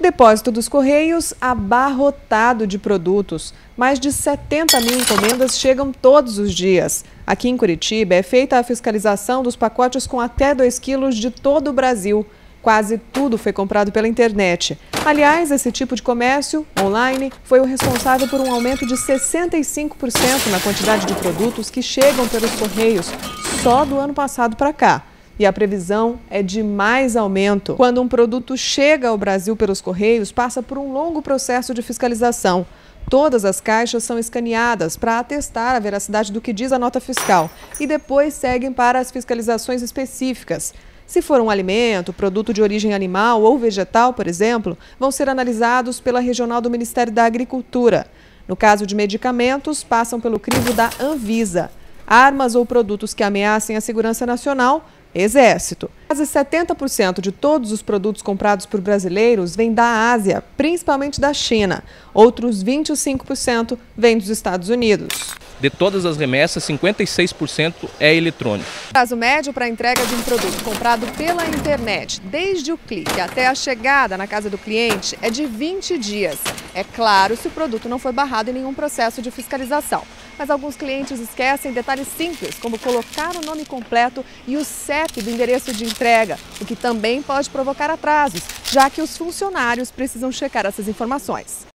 Depósito dos Correios abarrotado de produtos. Mais de 70 mil encomendas chegam todos os dias. Aqui em Curitiba é feita a fiscalização dos pacotes com até 2 quilos de todo o Brasil. Quase tudo foi comprado pela internet. Aliás, esse tipo de comércio online foi o responsável por um aumento de 65% na quantidade de produtos que chegam pelos Correios só do ano passado para cá e a previsão é de mais aumento. Quando um produto chega ao Brasil pelos Correios, passa por um longo processo de fiscalização. Todas as caixas são escaneadas para atestar a veracidade do que diz a nota fiscal e depois seguem para as fiscalizações específicas. Se for um alimento, produto de origem animal ou vegetal, por exemplo, vão ser analisados pela regional do Ministério da Agricultura. No caso de medicamentos, passam pelo crivo da Anvisa. Armas ou produtos que ameacem a segurança nacional Exército. Quase 70% de todos os produtos comprados por brasileiros vêm da Ásia, principalmente da China. Outros 25% vêm dos Estados Unidos. De todas as remessas, 56% é eletrônico. O prazo médio para a entrega de um produto comprado pela internet, desde o clique até a chegada na casa do cliente, é de 20 dias. É claro se o produto não foi barrado em nenhum processo de fiscalização. Mas alguns clientes esquecem detalhes simples, como colocar o nome completo e o CEP do endereço de entrega, o que também pode provocar atrasos, já que os funcionários precisam checar essas informações.